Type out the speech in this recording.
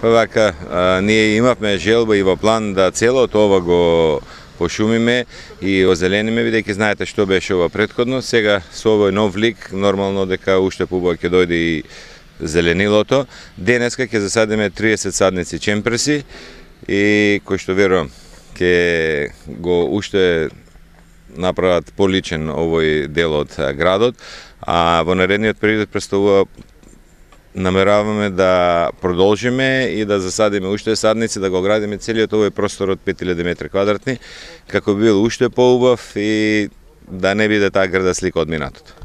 Па вака, ние имавме желба и во план да целото ова го пошумиме и озелениме, бидејќи знаете што беше ова предходно. Сега со овој нов лик, нормално дека уште побоја ќе дојде и зеленилото. Денеска ќе засадиме 30 садници чемперси и кој што верувам ќе го уште направат поличен овој дел од градот, а во наредниот период представува намераваме да продолжиме и да засадиме уште садници, да го градиме целиот овој простор од 5000 метри квадратни, како би бил уште поубав и да не биде таа грда слика од минатото.